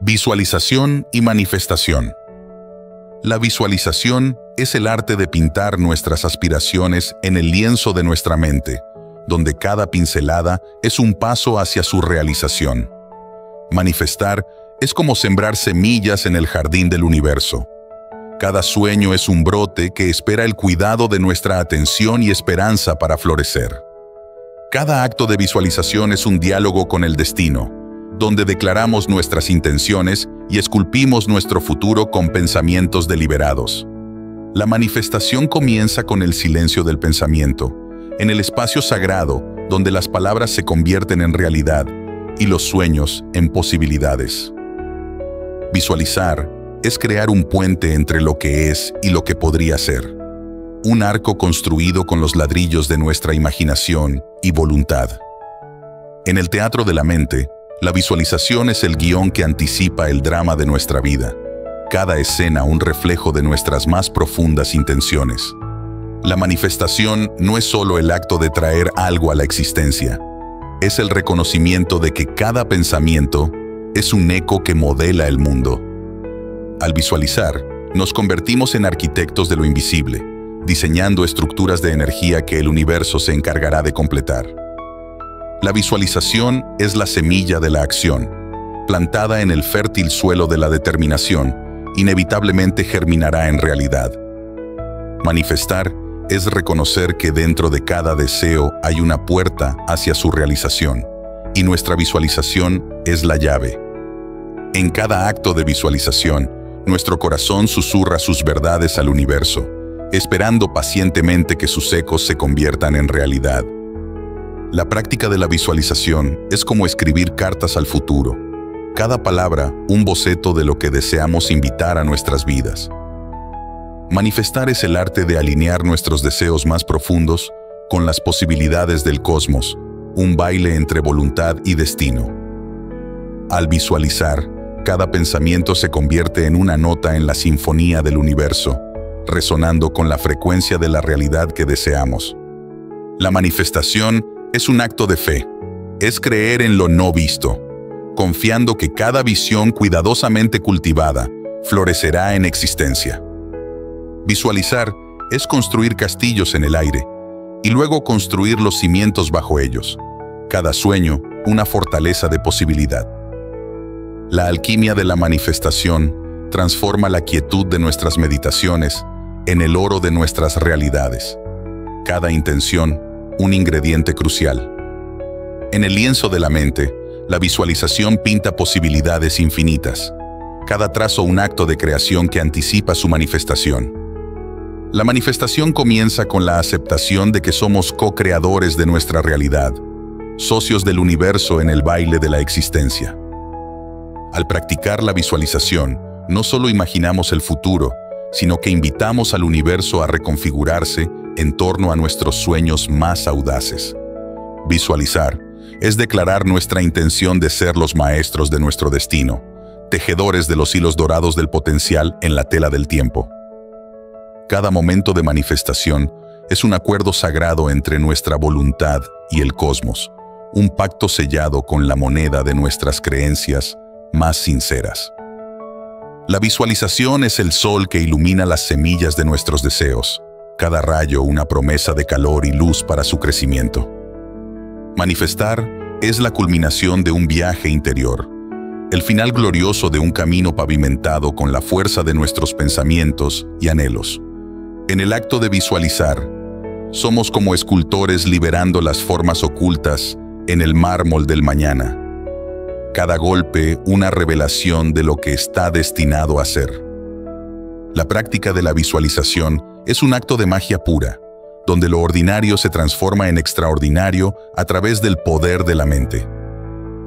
Visualización y manifestación. La visualización es el arte de pintar nuestras aspiraciones en el lienzo de nuestra mente, donde cada pincelada es un paso hacia su realización. Manifestar es como sembrar semillas en el jardín del universo. Cada sueño es un brote que espera el cuidado de nuestra atención y esperanza para florecer. Cada acto de visualización es un diálogo con el destino, donde declaramos nuestras intenciones y esculpimos nuestro futuro con pensamientos deliberados. La manifestación comienza con el silencio del pensamiento, en el espacio sagrado donde las palabras se convierten en realidad y los sueños en posibilidades. Visualizar es crear un puente entre lo que es y lo que podría ser, un arco construido con los ladrillos de nuestra imaginación y voluntad. En el teatro de la mente, la visualización es el guion que anticipa el drama de nuestra vida, cada escena un reflejo de nuestras más profundas intenciones. La manifestación no es solo el acto de traer algo a la existencia, es el reconocimiento de que cada pensamiento es un eco que modela el mundo. Al visualizar, nos convertimos en arquitectos de lo invisible, diseñando estructuras de energía que el universo se encargará de completar. La visualización es la semilla de la acción. Plantada en el fértil suelo de la determinación, inevitablemente germinará en realidad. Manifestar es reconocer que dentro de cada deseo hay una puerta hacia su realización, y nuestra visualización es la llave. En cada acto de visualización, nuestro corazón susurra sus verdades al universo, esperando pacientemente que sus ecos se conviertan en realidad. La práctica de la visualización es como escribir cartas al futuro. Cada palabra, un boceto de lo que deseamos invitar a nuestras vidas. Manifestar es el arte de alinear nuestros deseos más profundos con las posibilidades del cosmos, un baile entre voluntad y destino. Al visualizar, cada pensamiento se convierte en una nota en la sinfonía del universo, resonando con la frecuencia de la realidad que deseamos. La manifestación es un acto de fe. Es creer en lo no visto, confiando que cada visión cuidadosamente cultivada florecerá en existencia. Visualizar es construir castillos en el aire y luego construir los cimientos bajo ellos. Cada sueño, una fortaleza de posibilidad. La alquimia de la manifestación transforma la quietud de nuestras meditaciones en el oro de nuestras realidades. Cada intención, un ingrediente crucial. En el lienzo de la mente, la visualización pinta posibilidades infinitas, cada trazo un acto de creación que anticipa su manifestación. La manifestación comienza con la aceptación de que somos co-creadores de nuestra realidad, socios del universo en el baile de la existencia. Al practicar la visualización, no solo imaginamos el futuro, sino que invitamos al universo a reconfigurarse en torno a nuestros sueños más audaces. Visualizar es declarar nuestra intención de ser los maestros de nuestro destino, tejedores de los hilos dorados del potencial en la tela del tiempo. Cada momento de manifestación es un acuerdo sagrado entre nuestra voluntad y el cosmos, un pacto sellado con la moneda de nuestras creencias más sinceras. La visualización es el sol que ilumina las semillas de nuestros deseos, cada rayo una promesa de calor y luz para su crecimiento. Manifestar es la culminación de un viaje interior, el final glorioso de un camino pavimentado con la fuerza de nuestros pensamientos y anhelos. En el acto de visualizar, somos como escultores liberando las formas ocultas en el mármol del mañana. Cada golpe una revelación de lo que está destinado a ser. La práctica de la visualización es un acto de magia pura, donde lo ordinario se transforma en extraordinario a través del poder de la mente.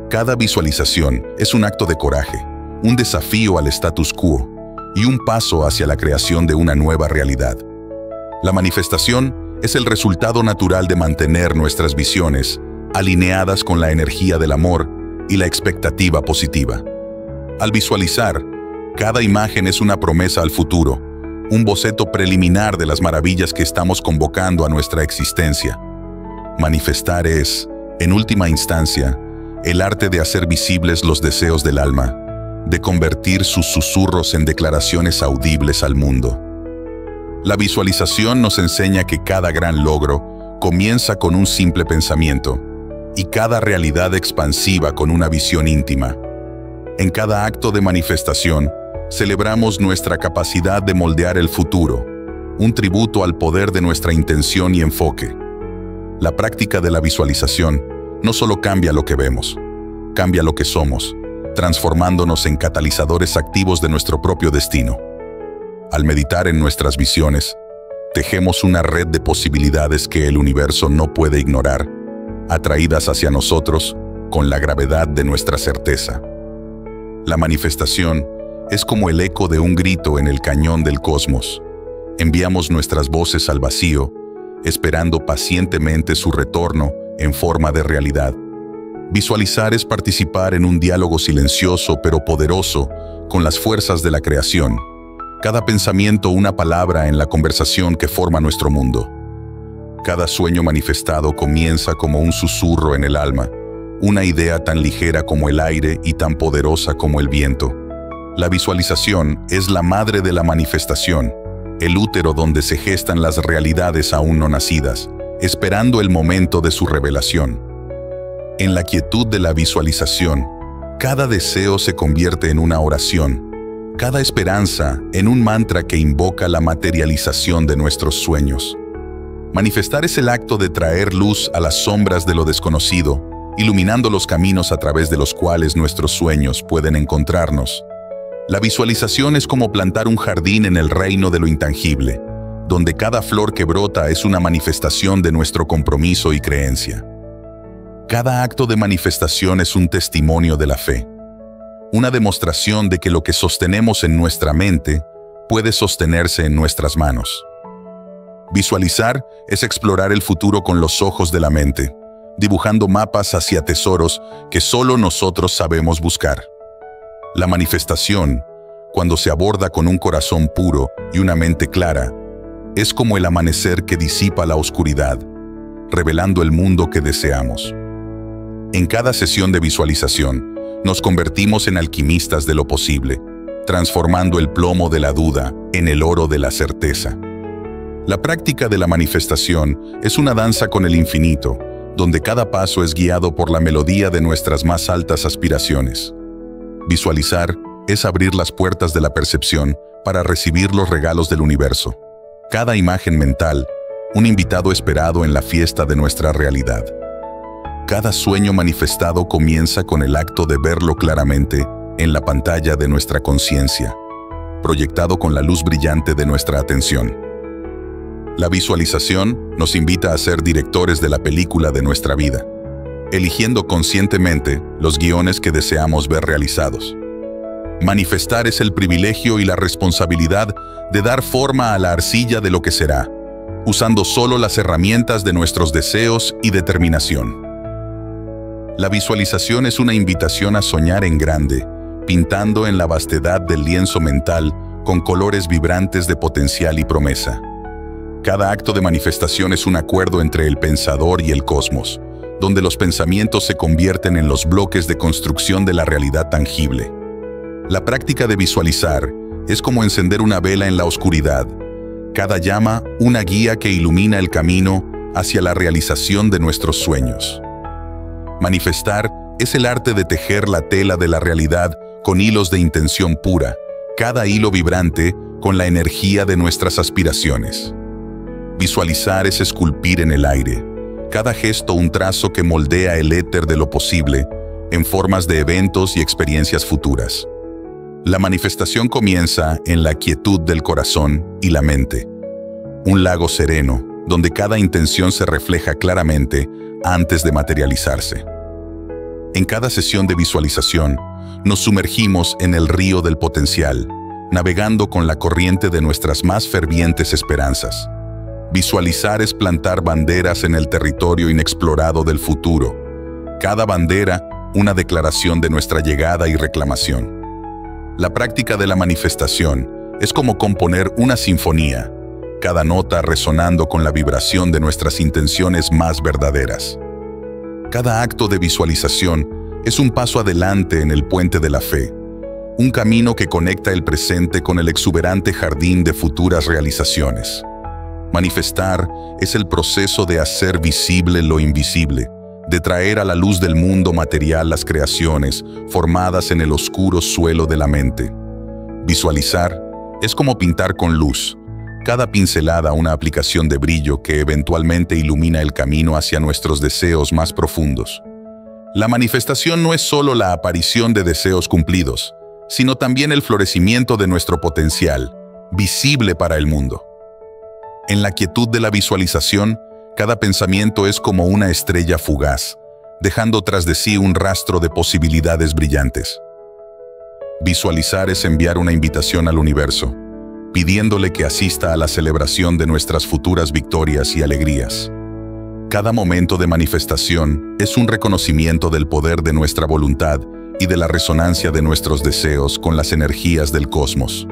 Cada visualización es un acto de coraje, un desafío al status quo y un paso hacia la creación de una nueva realidad. La manifestación es el resultado natural de mantener nuestras visiones alineadas con la energía del amor y la expectativa positiva. Al visualizar, cada imagen es una promesa al futuro, un boceto preliminar de las maravillas que estamos convocando a nuestra existencia. Manifestar es, en última instancia, el arte de hacer visibles los deseos del alma, de convertir sus susurros en declaraciones audibles al mundo. La visualización nos enseña que cada gran logro comienza con un simple pensamiento y cada realidad expansiva con una visión íntima. En cada acto de manifestación, celebramos nuestra capacidad de moldear el futuro, un tributo al poder de nuestra intención y enfoque. La práctica de la visualización no solo cambia lo que vemos, cambia lo que somos, transformándonos en catalizadores activos de nuestro propio destino. Al meditar en nuestras visiones, tejemos una red de posibilidades que el universo no puede ignorar, atraídas hacia nosotros con la gravedad de nuestra certeza. La manifestación es como el eco de un grito en el cañón del cosmos. Enviamos nuestras voces al vacío, esperando pacientemente su retorno en forma de realidad. Visualizar es participar en un diálogo silencioso pero poderoso con las fuerzas de la creación. Cada pensamiento una palabra en la conversación que forma nuestro mundo. Cada sueño manifestado comienza como un susurro en el alma, una idea tan ligera como el aire y tan poderosa como el viento. La visualización es la madre de la manifestación, el útero donde se gestan las realidades aún no nacidas, esperando el momento de su revelación. En la quietud de la visualización, cada deseo se convierte en una oración, cada esperanza en un mantra que invoca la materialización de nuestros sueños. Manifestar es el acto de traer luz a las sombras de lo desconocido, iluminando los caminos a través de los cuales nuestros sueños pueden encontrarnos. La visualización es como plantar un jardín en el reino de lo intangible, donde cada flor que brota es una manifestación de nuestro compromiso y creencia. Cada acto de manifestación es un testimonio de la fe, una demostración de que lo que sostenemos en nuestra mente puede sostenerse en nuestras manos. Visualizar es explorar el futuro con los ojos de la mente, dibujando mapas hacia tesoros que solo nosotros sabemos buscar. La manifestación, cuando se aborda con un corazón puro y una mente clara, es como el amanecer que disipa la oscuridad, revelando el mundo que deseamos. En cada sesión de visualización, nos convertimos en alquimistas de lo posible, transformando el plomo de la duda en el oro de la certeza. La práctica de la manifestación es una danza con el infinito, donde cada paso es guiado por la melodía de nuestras más altas aspiraciones. Visualizar es abrir las puertas de la percepción para recibir los regalos del universo. Cada imagen mental, un invitado esperado en la fiesta de nuestra realidad. Cada sueño manifestado comienza con el acto de verlo claramente en la pantalla de nuestra conciencia, proyectado con la luz brillante de nuestra atención. La visualización nos invita a ser directores de la película de nuestra vida, eligiendo conscientemente los guiones que deseamos ver realizados. Manifestar es el privilegio y la responsabilidad de dar forma a la arcilla de lo que será, usando solo las herramientas de nuestros deseos y determinación. La visualización es una invitación a soñar en grande, pintando en la vastedad del lienzo mental con colores vibrantes de potencial y promesa. Cada acto de manifestación es un acuerdo entre el pensador y el cosmos, donde los pensamientos se convierten en los bloques de construcción de la realidad tangible. La práctica de visualizar es como encender una vela en la oscuridad. Cada llama, una guía que ilumina el camino hacia la realización de nuestros sueños. Manifestar es el arte de tejer la tela de la realidad con hilos de intención pura, cada hilo vibrante con la energía de nuestras aspiraciones. Visualizar es esculpir en el aire, cada gesto un trazo que moldea el éter de lo posible en formas de eventos y experiencias futuras. La manifestación comienza en la quietud del corazón y la mente, un lago sereno donde cada intención se refleja claramente antes de materializarse. En cada sesión de visualización, nos sumergimos en el río del potencial, navegando con la corriente de nuestras más fervientes esperanzas. Visualizar es plantar banderas en el territorio inexplorado del futuro. Cada bandera, una declaración de nuestra llegada y reclamación. La práctica de la manifestación es como componer una sinfonía, cada nota resonando con la vibración de nuestras intenciones más verdaderas. Cada acto de visualización es un paso adelante en el puente de la fe, un camino que conecta el presente con el exuberante jardín de futuras realizaciones. Manifestar es el proceso de hacer visible lo invisible, de traer a la luz del mundo material las creaciones formadas en el oscuro suelo de la mente. Visualizar es como pintar con luz, cada pincelada una aplicación de brillo que eventualmente ilumina el camino hacia nuestros deseos más profundos. La manifestación no es solo la aparición de deseos cumplidos, sino también el florecimiento de nuestro potencial, visible para el mundo. En la quietud de la visualización, cada pensamiento es como una estrella fugaz, dejando tras de sí un rastro de posibilidades brillantes. Visualizar es enviar una invitación al universo, pidiéndole que asista a la celebración de nuestras futuras victorias y alegrías. Cada momento de manifestación es un reconocimiento del poder de nuestra voluntad y de la resonancia de nuestros deseos con las energías del cosmos.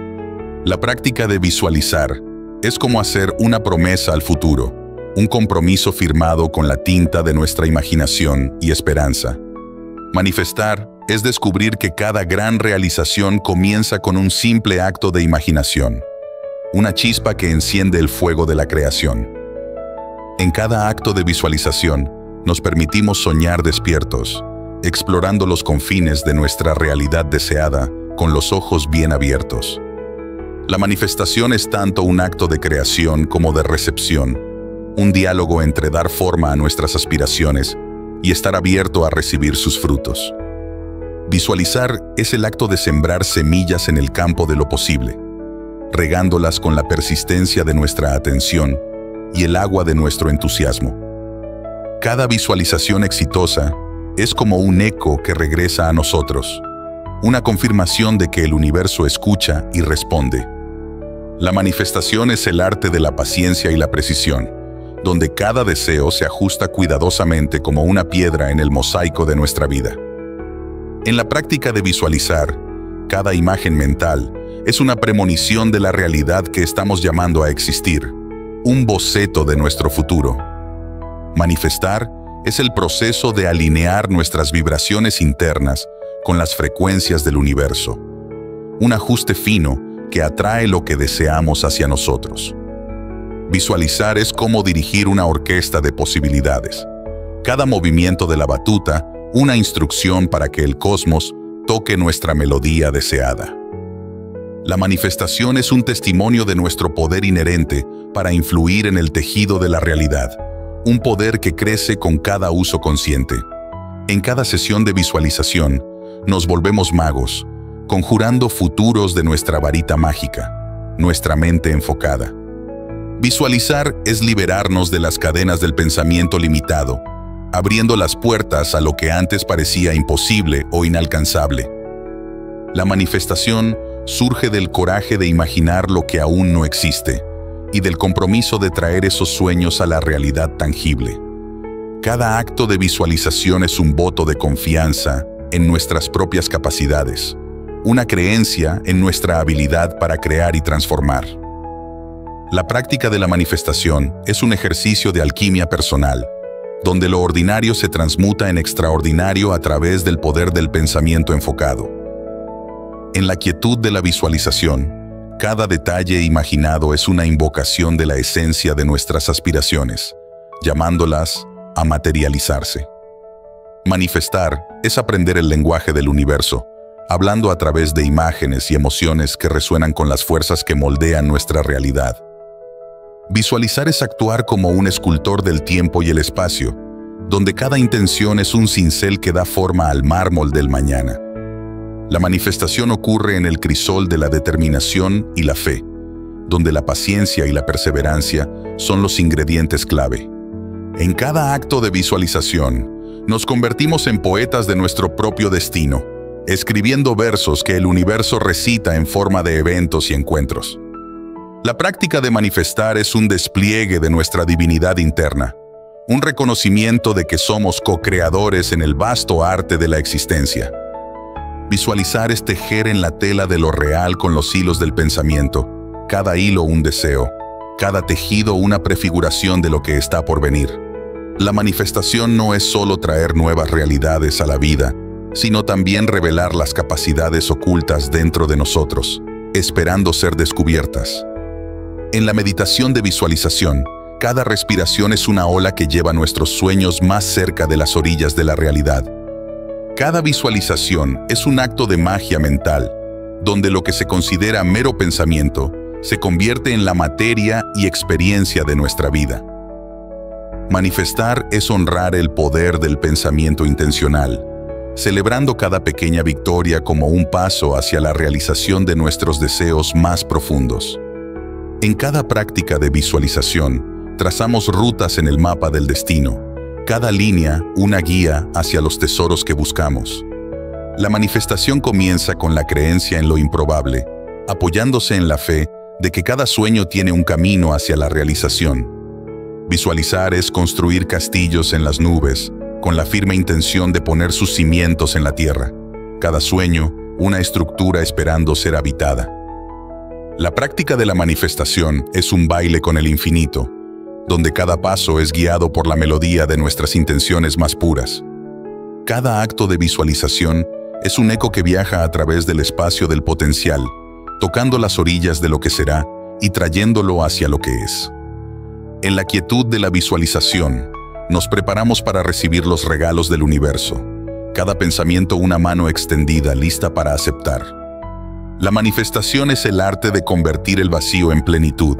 La práctica de visualizar es como hacer una promesa al futuro, un compromiso firmado con la tinta de nuestra imaginación y esperanza. Manifestar es descubrir que cada gran realización comienza con un simple acto de imaginación, una chispa que enciende el fuego de la creación. En cada acto de visualización, nos permitimos soñar despiertos, explorando los confines de nuestra realidad deseada con los ojos bien abiertos. La manifestación es tanto un acto de creación como de recepción, un diálogo entre dar forma a nuestras aspiraciones y estar abierto a recibir sus frutos. Visualizar es el acto de sembrar semillas en el campo de lo posible, regándolas con la persistencia de nuestra atención y el agua de nuestro entusiasmo. Cada visualización exitosa es como un eco que regresa a nosotros, una confirmación de que el universo escucha y responde. La manifestación es el arte de la paciencia y la precisión, donde cada deseo se ajusta cuidadosamente como una piedra en el mosaico de nuestra vida. En la práctica de visualizar, cada imagen mental es una premonición de la realidad que estamos llamando a existir, un boceto de nuestro futuro. Manifestar es el proceso de alinear nuestras vibraciones internas con las frecuencias del universo. Un ajuste fino que atrae lo que deseamos hacia nosotros. Visualizar es como dirigir una orquesta de posibilidades. Cada movimiento de la batuta, una instrucción para que el cosmos toque nuestra melodía deseada. La manifestación es un testimonio de nuestro poder inherente para influir en el tejido de la realidad un poder que crece con cada uso consciente. En cada sesión de visualización, nos volvemos magos, conjurando futuros de nuestra varita mágica, nuestra mente enfocada. Visualizar es liberarnos de las cadenas del pensamiento limitado, abriendo las puertas a lo que antes parecía imposible o inalcanzable. La manifestación surge del coraje de imaginar lo que aún no existe, y del compromiso de traer esos sueños a la realidad tangible. Cada acto de visualización es un voto de confianza en nuestras propias capacidades, una creencia en nuestra habilidad para crear y transformar. La práctica de la manifestación es un ejercicio de alquimia personal, donde lo ordinario se transmuta en extraordinario a través del poder del pensamiento enfocado. En la quietud de la visualización, cada detalle imaginado es una invocación de la esencia de nuestras aspiraciones, llamándolas a materializarse. Manifestar es aprender el lenguaje del universo, hablando a través de imágenes y emociones que resuenan con las fuerzas que moldean nuestra realidad. Visualizar es actuar como un escultor del tiempo y el espacio, donde cada intención es un cincel que da forma al mármol del mañana. La manifestación ocurre en el crisol de la determinación y la fe, donde la paciencia y la perseverancia son los ingredientes clave. En cada acto de visualización, nos convertimos en poetas de nuestro propio destino, escribiendo versos que el universo recita en forma de eventos y encuentros. La práctica de manifestar es un despliegue de nuestra divinidad interna, un reconocimiento de que somos co-creadores en el vasto arte de la existencia. Visualizar es tejer en la tela de lo real con los hilos del pensamiento, cada hilo un deseo, cada tejido una prefiguración de lo que está por venir. La manifestación no es solo traer nuevas realidades a la vida, sino también revelar las capacidades ocultas dentro de nosotros, esperando ser descubiertas. En la meditación de visualización, cada respiración es una ola que lleva nuestros sueños más cerca de las orillas de la realidad. Cada visualización es un acto de magia mental, donde lo que se considera mero pensamiento se convierte en la materia y experiencia de nuestra vida. Manifestar es honrar el poder del pensamiento intencional, celebrando cada pequeña victoria como un paso hacia la realización de nuestros deseos más profundos. En cada práctica de visualización, trazamos rutas en el mapa del destino, cada línea una guía hacia los tesoros que buscamos. La manifestación comienza con la creencia en lo improbable, apoyándose en la fe de que cada sueño tiene un camino hacia la realización. Visualizar es construir castillos en las nubes, con la firme intención de poner sus cimientos en la tierra. Cada sueño, una estructura esperando ser habitada. La práctica de la manifestación es un baile con el infinito, donde cada paso es guiado por la melodía de nuestras intenciones más puras. Cada acto de visualización es un eco que viaja a través del espacio del potencial, tocando las orillas de lo que será y trayéndolo hacia lo que es. En la quietud de la visualización, nos preparamos para recibir los regalos del universo, cada pensamiento una mano extendida lista para aceptar. La manifestación es el arte de convertir el vacío en plenitud,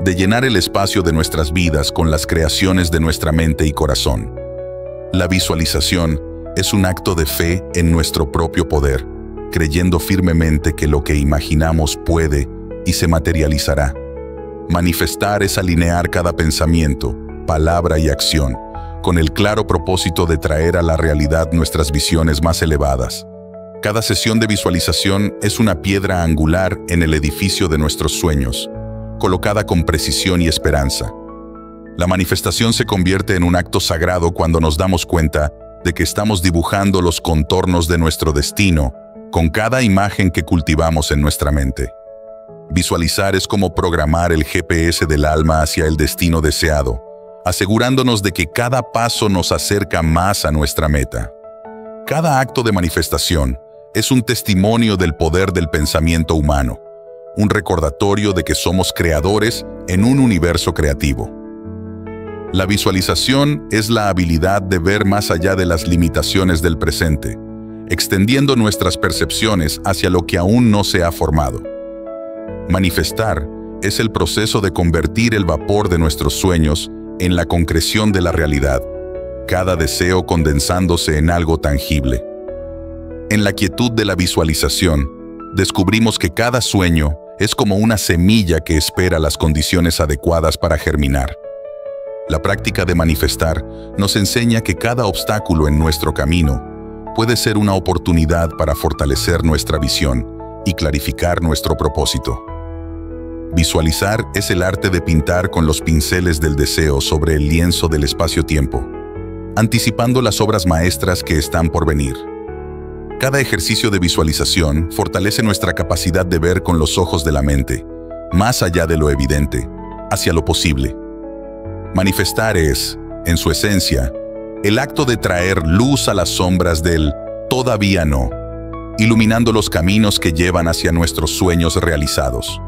de llenar el espacio de nuestras vidas con las creaciones de nuestra mente y corazón. La visualización es un acto de fe en nuestro propio poder, creyendo firmemente que lo que imaginamos puede y se materializará. Manifestar es alinear cada pensamiento, palabra y acción, con el claro propósito de traer a la realidad nuestras visiones más elevadas. Cada sesión de visualización es una piedra angular en el edificio de nuestros sueños, colocada con precisión y esperanza. La manifestación se convierte en un acto sagrado cuando nos damos cuenta de que estamos dibujando los contornos de nuestro destino con cada imagen que cultivamos en nuestra mente. Visualizar es como programar el GPS del alma hacia el destino deseado, asegurándonos de que cada paso nos acerca más a nuestra meta. Cada acto de manifestación es un testimonio del poder del pensamiento humano, un recordatorio de que somos creadores en un universo creativo. La visualización es la habilidad de ver más allá de las limitaciones del presente, extendiendo nuestras percepciones hacia lo que aún no se ha formado. Manifestar es el proceso de convertir el vapor de nuestros sueños en la concreción de la realidad, cada deseo condensándose en algo tangible. En la quietud de la visualización, descubrimos que cada sueño es como una semilla que espera las condiciones adecuadas para germinar. La práctica de manifestar nos enseña que cada obstáculo en nuestro camino puede ser una oportunidad para fortalecer nuestra visión y clarificar nuestro propósito. Visualizar es el arte de pintar con los pinceles del deseo sobre el lienzo del espacio-tiempo, anticipando las obras maestras que están por venir. Cada ejercicio de visualización fortalece nuestra capacidad de ver con los ojos de la mente, más allá de lo evidente, hacia lo posible. Manifestar es, en su esencia, el acto de traer luz a las sombras del todavía no, iluminando los caminos que llevan hacia nuestros sueños realizados.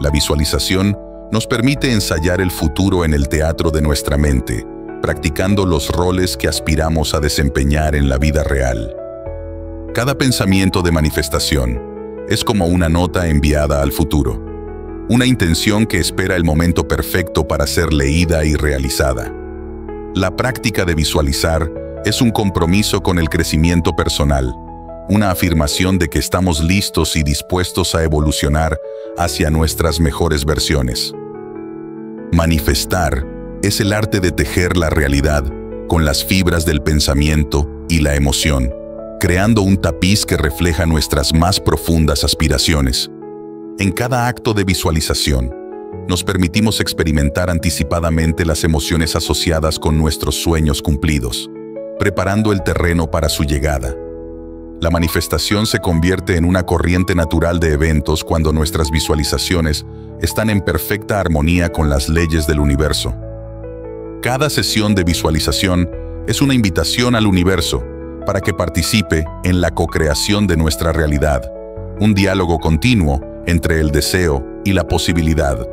La visualización nos permite ensayar el futuro en el teatro de nuestra mente, practicando los roles que aspiramos a desempeñar en la vida real. Cada pensamiento de manifestación es como una nota enviada al futuro, una intención que espera el momento perfecto para ser leída y realizada. La práctica de visualizar es un compromiso con el crecimiento personal, una afirmación de que estamos listos y dispuestos a evolucionar hacia nuestras mejores versiones. Manifestar es el arte de tejer la realidad con las fibras del pensamiento y la emoción, creando un tapiz que refleja nuestras más profundas aspiraciones. En cada acto de visualización, nos permitimos experimentar anticipadamente las emociones asociadas con nuestros sueños cumplidos, preparando el terreno para su llegada. La manifestación se convierte en una corriente natural de eventos cuando nuestras visualizaciones están en perfecta armonía con las leyes del universo. Cada sesión de visualización es una invitación al universo, para que participe en la co-creación de nuestra realidad, un diálogo continuo entre el deseo y la posibilidad.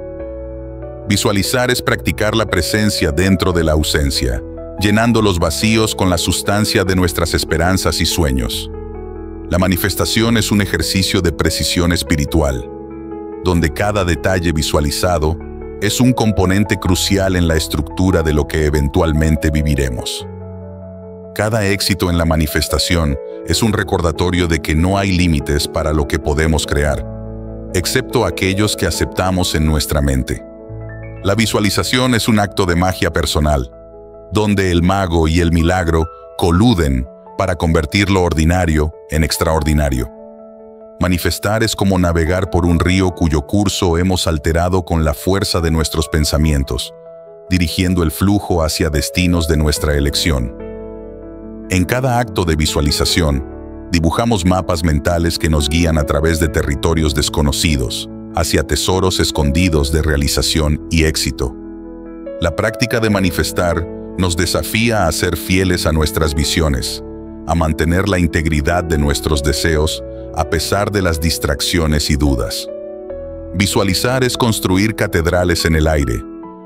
Visualizar es practicar la presencia dentro de la ausencia, llenando los vacíos con la sustancia de nuestras esperanzas y sueños. La manifestación es un ejercicio de precisión espiritual, donde cada detalle visualizado es un componente crucial en la estructura de lo que eventualmente viviremos. Cada éxito en la manifestación es un recordatorio de que no hay límites para lo que podemos crear, excepto aquellos que aceptamos en nuestra mente. La visualización es un acto de magia personal, donde el mago y el milagro coluden para convertir lo ordinario en extraordinario. Manifestar es como navegar por un río cuyo curso hemos alterado con la fuerza de nuestros pensamientos, dirigiendo el flujo hacia destinos de nuestra elección. En cada acto de visualización, dibujamos mapas mentales que nos guían a través de territorios desconocidos, hacia tesoros escondidos de realización y éxito. La práctica de manifestar nos desafía a ser fieles a nuestras visiones, a mantener la integridad de nuestros deseos a pesar de las distracciones y dudas. Visualizar es construir catedrales en el aire,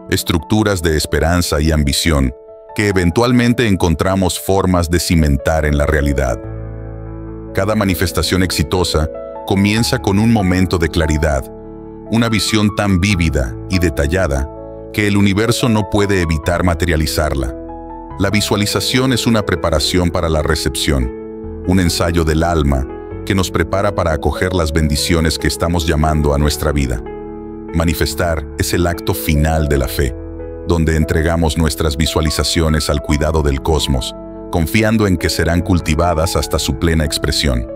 estructuras de esperanza y ambición que eventualmente encontramos formas de cimentar en la realidad. Cada manifestación exitosa comienza con un momento de claridad, una visión tan vívida y detallada que el universo no puede evitar materializarla. La visualización es una preparación para la recepción, un ensayo del alma que nos prepara para acoger las bendiciones que estamos llamando a nuestra vida. Manifestar es el acto final de la fe donde entregamos nuestras visualizaciones al cuidado del cosmos, confiando en que serán cultivadas hasta su plena expresión.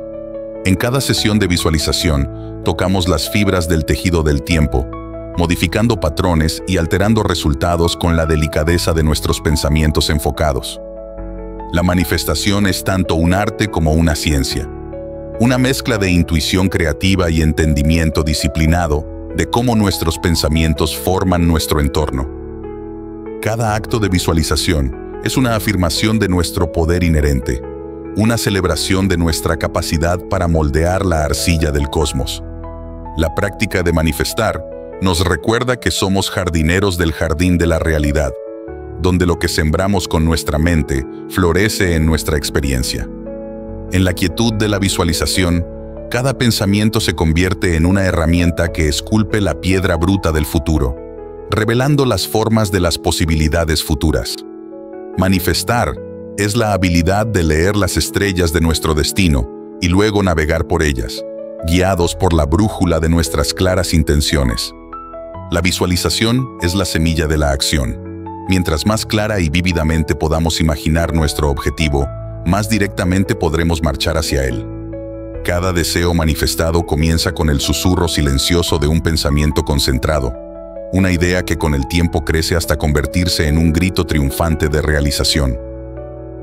En cada sesión de visualización, tocamos las fibras del tejido del tiempo, modificando patrones y alterando resultados con la delicadeza de nuestros pensamientos enfocados. La manifestación es tanto un arte como una ciencia, una mezcla de intuición creativa y entendimiento disciplinado de cómo nuestros pensamientos forman nuestro entorno. Cada acto de visualización es una afirmación de nuestro poder inherente, una celebración de nuestra capacidad para moldear la arcilla del cosmos. La práctica de manifestar nos recuerda que somos jardineros del jardín de la realidad, donde lo que sembramos con nuestra mente florece en nuestra experiencia. En la quietud de la visualización, cada pensamiento se convierte en una herramienta que esculpe la piedra bruta del futuro revelando las formas de las posibilidades futuras. Manifestar es la habilidad de leer las estrellas de nuestro destino y luego navegar por ellas, guiados por la brújula de nuestras claras intenciones. La visualización es la semilla de la acción. Mientras más clara y vívidamente podamos imaginar nuestro objetivo, más directamente podremos marchar hacia él. Cada deseo manifestado comienza con el susurro silencioso de un pensamiento concentrado, una idea que con el tiempo crece hasta convertirse en un grito triunfante de realización.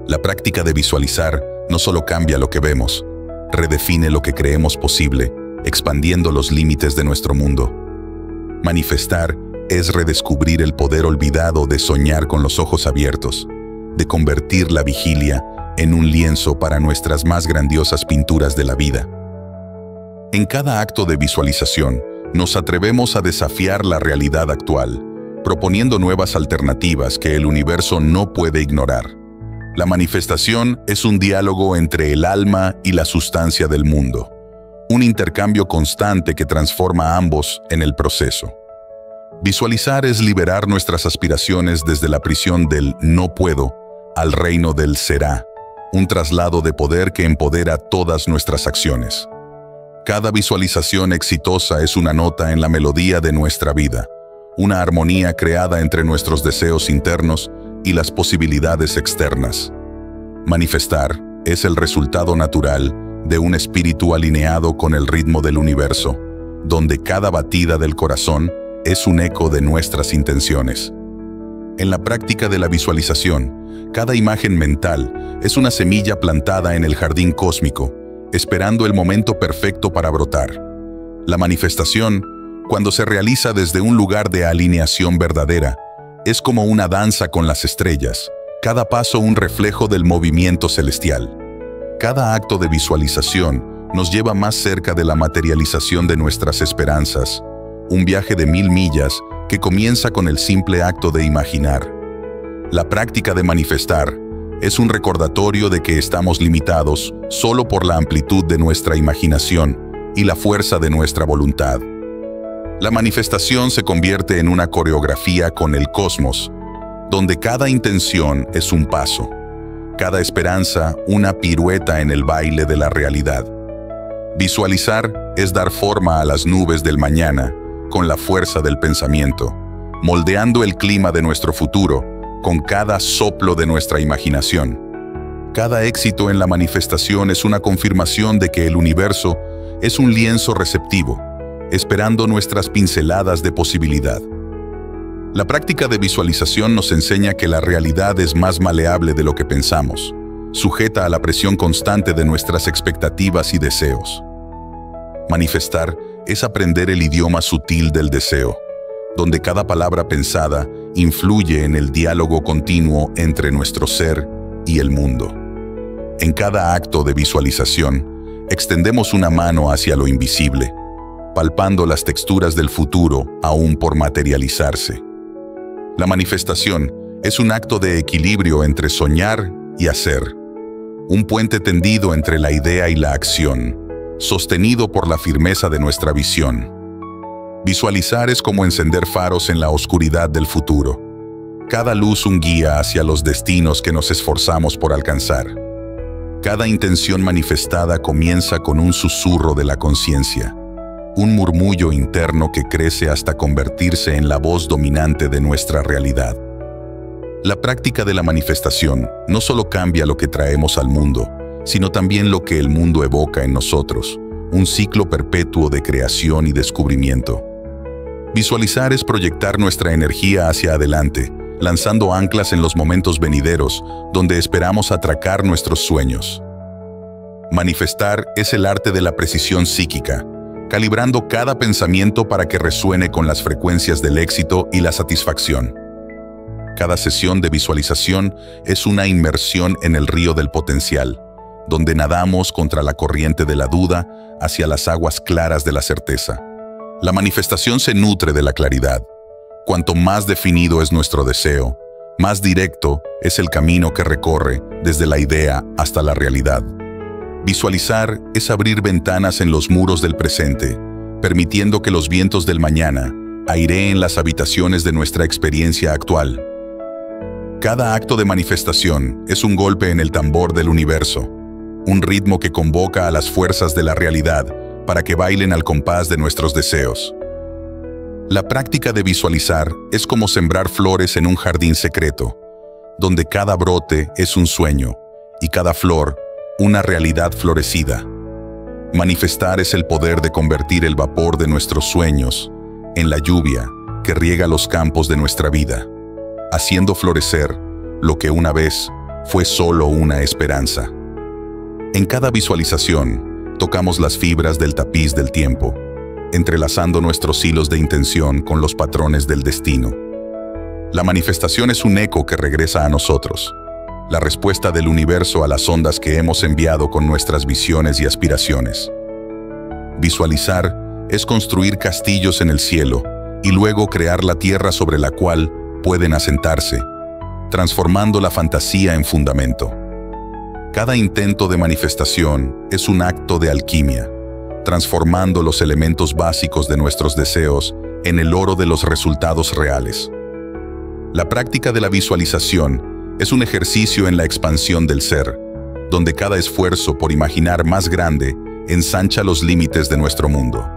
La práctica de visualizar no solo cambia lo que vemos, redefine lo que creemos posible, expandiendo los límites de nuestro mundo. Manifestar es redescubrir el poder olvidado de soñar con los ojos abiertos, de convertir la vigilia en un lienzo para nuestras más grandiosas pinturas de la vida. En cada acto de visualización, nos atrevemos a desafiar la realidad actual, proponiendo nuevas alternativas que el universo no puede ignorar. La manifestación es un diálogo entre el alma y la sustancia del mundo, un intercambio constante que transforma a ambos en el proceso. Visualizar es liberar nuestras aspiraciones desde la prisión del no puedo al reino del será, un traslado de poder que empodera todas nuestras acciones. Cada visualización exitosa es una nota en la melodía de nuestra vida, una armonía creada entre nuestros deseos internos y las posibilidades externas. Manifestar es el resultado natural de un espíritu alineado con el ritmo del universo, donde cada batida del corazón es un eco de nuestras intenciones. En la práctica de la visualización, cada imagen mental es una semilla plantada en el jardín cósmico, esperando el momento perfecto para brotar. La manifestación, cuando se realiza desde un lugar de alineación verdadera, es como una danza con las estrellas, cada paso un reflejo del movimiento celestial. Cada acto de visualización nos lleva más cerca de la materialización de nuestras esperanzas, un viaje de mil millas que comienza con el simple acto de imaginar. La práctica de manifestar es un recordatorio de que estamos limitados solo por la amplitud de nuestra imaginación y la fuerza de nuestra voluntad. La manifestación se convierte en una coreografía con el cosmos, donde cada intención es un paso, cada esperanza una pirueta en el baile de la realidad. Visualizar es dar forma a las nubes del mañana con la fuerza del pensamiento, moldeando el clima de nuestro futuro con cada soplo de nuestra imaginación. Cada éxito en la manifestación es una confirmación de que el universo es un lienzo receptivo, esperando nuestras pinceladas de posibilidad. La práctica de visualización nos enseña que la realidad es más maleable de lo que pensamos, sujeta a la presión constante de nuestras expectativas y deseos. Manifestar es aprender el idioma sutil del deseo, donde cada palabra pensada influye en el diálogo continuo entre nuestro ser y el mundo. En cada acto de visualización, extendemos una mano hacia lo invisible, palpando las texturas del futuro aún por materializarse. La manifestación es un acto de equilibrio entre soñar y hacer, un puente tendido entre la idea y la acción, sostenido por la firmeza de nuestra visión. Visualizar es como encender faros en la oscuridad del futuro. Cada luz un guía hacia los destinos que nos esforzamos por alcanzar. Cada intención manifestada comienza con un susurro de la conciencia un murmullo interno que crece hasta convertirse en la voz dominante de nuestra realidad. La práctica de la manifestación no solo cambia lo que traemos al mundo, sino también lo que el mundo evoca en nosotros, un ciclo perpetuo de creación y descubrimiento. Visualizar es proyectar nuestra energía hacia adelante, lanzando anclas en los momentos venideros, donde esperamos atracar nuestros sueños. Manifestar es el arte de la precisión psíquica, calibrando cada pensamiento para que resuene con las frecuencias del éxito y la satisfacción. Cada sesión de visualización es una inmersión en el río del potencial, donde nadamos contra la corriente de la duda hacia las aguas claras de la certeza. La manifestación se nutre de la claridad. Cuanto más definido es nuestro deseo, más directo es el camino que recorre desde la idea hasta la realidad. Visualizar es abrir ventanas en los muros del presente, permitiendo que los vientos del mañana aireen las habitaciones de nuestra experiencia actual. Cada acto de manifestación es un golpe en el tambor del universo, un ritmo que convoca a las fuerzas de la realidad para que bailen al compás de nuestros deseos. La práctica de visualizar es como sembrar flores en un jardín secreto, donde cada brote es un sueño y cada flor una realidad florecida. Manifestar es el poder de convertir el vapor de nuestros sueños en la lluvia que riega los campos de nuestra vida, haciendo florecer lo que una vez fue solo una esperanza. En cada visualización, tocamos las fibras del tapiz del tiempo, entrelazando nuestros hilos de intención con los patrones del destino. La manifestación es un eco que regresa a nosotros, la respuesta del universo a las ondas que hemos enviado con nuestras visiones y aspiraciones. Visualizar es construir castillos en el cielo y luego crear la tierra sobre la cual pueden asentarse, transformando la fantasía en fundamento. Cada intento de manifestación es un acto de alquimia, transformando los elementos básicos de nuestros deseos en el oro de los resultados reales. La práctica de la visualización es un ejercicio en la expansión del ser, donde cada esfuerzo por imaginar más grande ensancha los límites de nuestro mundo.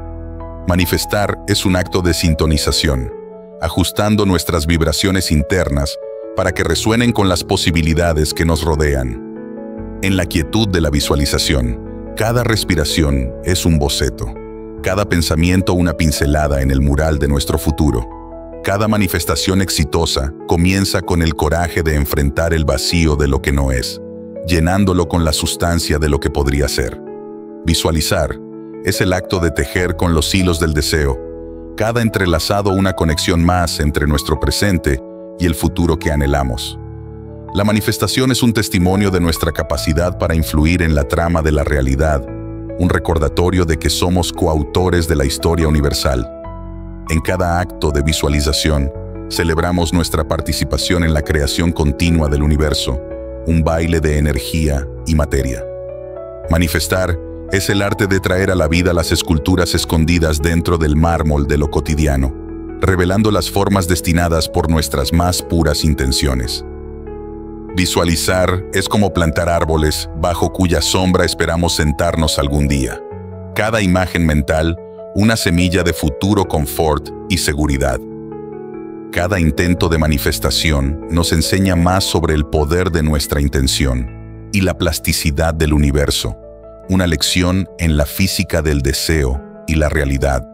Manifestar es un acto de sintonización, ajustando nuestras vibraciones internas para que resuenen con las posibilidades que nos rodean. En la quietud de la visualización, cada respiración es un boceto, cada pensamiento una pincelada en el mural de nuestro futuro. Cada manifestación exitosa comienza con el coraje de enfrentar el vacío de lo que no es, llenándolo con la sustancia de lo que podría ser. Visualizar es el acto de tejer con los hilos del deseo, cada entrelazado una conexión más entre nuestro presente y el futuro que anhelamos. La manifestación es un testimonio de nuestra capacidad para influir en la trama de la realidad, un recordatorio de que somos coautores de la historia universal. En cada acto de visualización, celebramos nuestra participación en la creación continua del universo, un baile de energía y materia. Manifestar es el arte de traer a la vida las esculturas escondidas dentro del mármol de lo cotidiano, revelando las formas destinadas por nuestras más puras intenciones. Visualizar es como plantar árboles bajo cuya sombra esperamos sentarnos algún día. Cada imagen mental, una semilla de futuro confort y seguridad. Cada intento de manifestación nos enseña más sobre el poder de nuestra intención y la plasticidad del universo, una lección en la física del deseo y la realidad.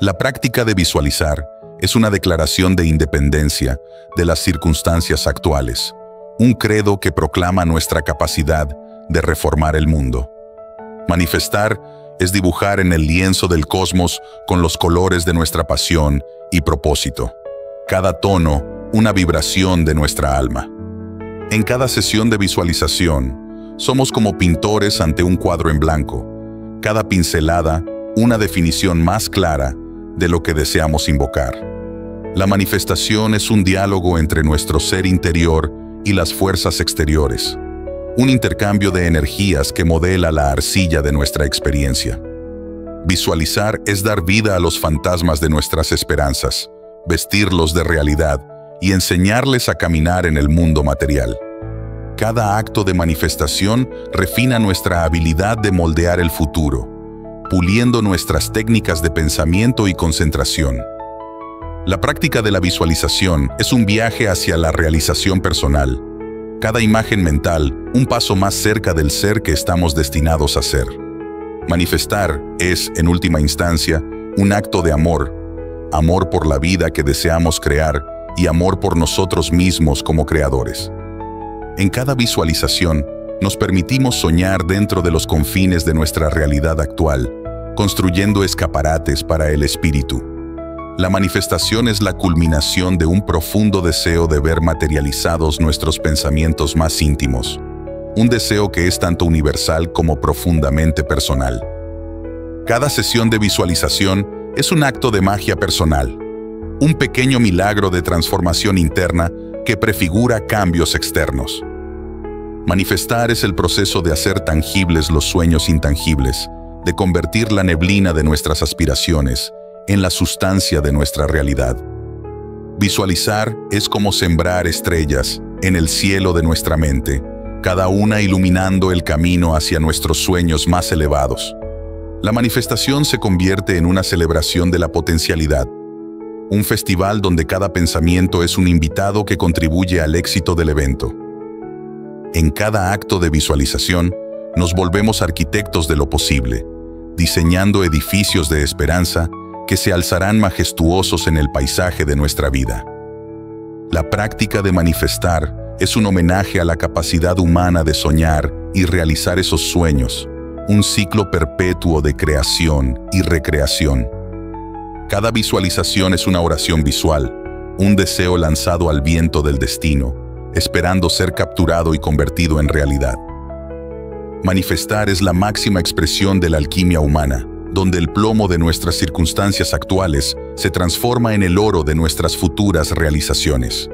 La práctica de visualizar es una declaración de independencia de las circunstancias actuales, un credo que proclama nuestra capacidad de reformar el mundo. Manifestar es dibujar en el lienzo del cosmos con los colores de nuestra pasión y propósito. Cada tono, una vibración de nuestra alma. En cada sesión de visualización, somos como pintores ante un cuadro en blanco. Cada pincelada, una definición más clara de lo que deseamos invocar. La manifestación es un diálogo entre nuestro ser interior y las fuerzas exteriores un intercambio de energías que modela la arcilla de nuestra experiencia. Visualizar es dar vida a los fantasmas de nuestras esperanzas, vestirlos de realidad y enseñarles a caminar en el mundo material. Cada acto de manifestación refina nuestra habilidad de moldear el futuro, puliendo nuestras técnicas de pensamiento y concentración. La práctica de la visualización es un viaje hacia la realización personal, cada imagen mental un paso más cerca del ser que estamos destinados a ser. Manifestar es, en última instancia, un acto de amor, amor por la vida que deseamos crear y amor por nosotros mismos como creadores. En cada visualización, nos permitimos soñar dentro de los confines de nuestra realidad actual, construyendo escaparates para el espíritu. La manifestación es la culminación de un profundo deseo de ver materializados nuestros pensamientos más íntimos, un deseo que es tanto universal como profundamente personal. Cada sesión de visualización es un acto de magia personal, un pequeño milagro de transformación interna que prefigura cambios externos. Manifestar es el proceso de hacer tangibles los sueños intangibles, de convertir la neblina de nuestras aspiraciones en la sustancia de nuestra realidad. Visualizar es como sembrar estrellas en el cielo de nuestra mente, cada una iluminando el camino hacia nuestros sueños más elevados. La manifestación se convierte en una celebración de la potencialidad, un festival donde cada pensamiento es un invitado que contribuye al éxito del evento. En cada acto de visualización, nos volvemos arquitectos de lo posible, diseñando edificios de esperanza que se alzarán majestuosos en el paisaje de nuestra vida. La práctica de manifestar es un homenaje a la capacidad humana de soñar y realizar esos sueños, un ciclo perpetuo de creación y recreación. Cada visualización es una oración visual, un deseo lanzado al viento del destino, esperando ser capturado y convertido en realidad. Manifestar es la máxima expresión de la alquimia humana, donde el plomo de nuestras circunstancias actuales se transforma en el oro de nuestras futuras realizaciones.